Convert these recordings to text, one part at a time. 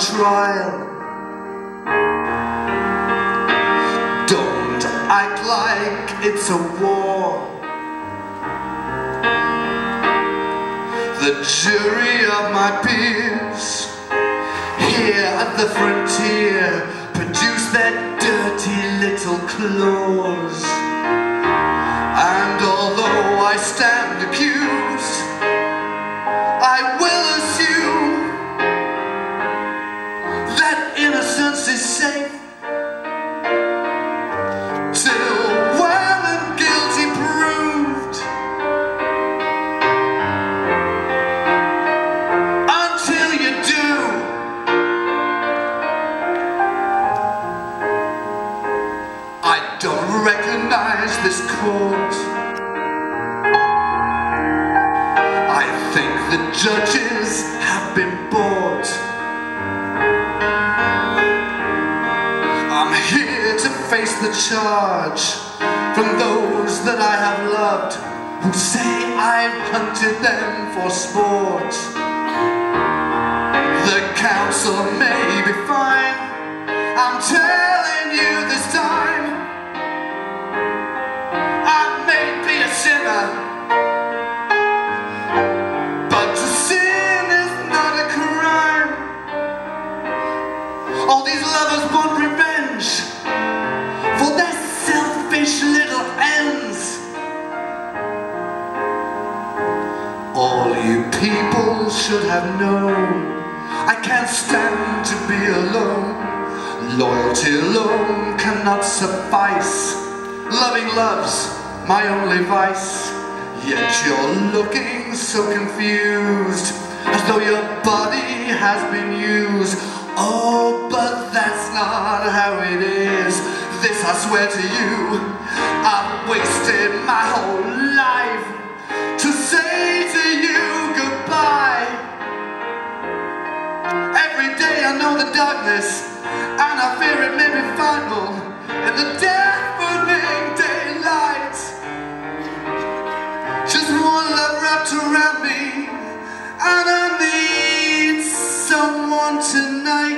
trial. Don't act like it's a war. The jury of my peers here at the frontier produce their dirty little claws. This court. I think the judges have been bought. I'm here to face the charge from those that I have loved who say I've hunted them for sport. The counsel may be fine. I'm telling you this time. All these lovers want revenge for their selfish little ends. All you people should have known I can't stand to be alone. Loyalty alone cannot suffice. Loving love's my only vice. Yet you're looking so confused, as though your body has been used. Oh, not how it is. This I swear to you, I've wasted my whole life to say to you goodbye. Every day I know the darkness, and I fear it may be final in the deafening daylight. Just one love wrapped around me, and I need someone tonight.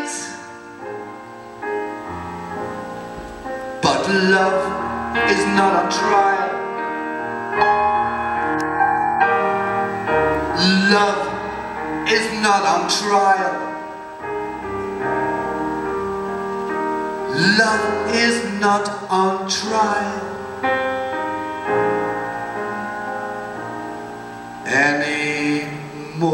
Love is not a trial. Love is not on trial. Love is not on trial anymore.